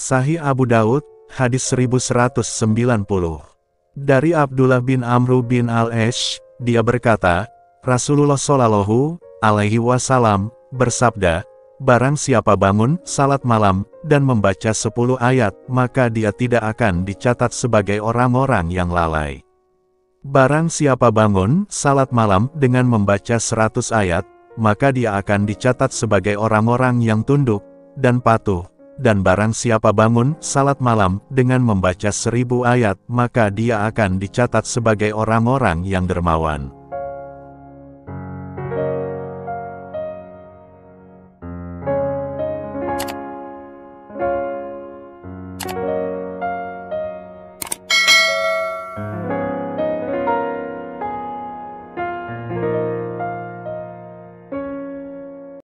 Sahih Abu Daud, hadis 1190. Dari Abdullah bin Amru bin Al-Esh, dia berkata, Rasulullah Shallallahu alaihi wasallam bersabda, Barang siapa bangun salat malam dan membaca 10 ayat, maka dia tidak akan dicatat sebagai orang-orang yang lalai. Barang siapa bangun salat malam dengan membaca 100 ayat, maka dia akan dicatat sebagai orang-orang yang tunduk dan patuh dan barang siapa bangun salat malam dengan membaca seribu ayat, maka dia akan dicatat sebagai orang-orang yang dermawan.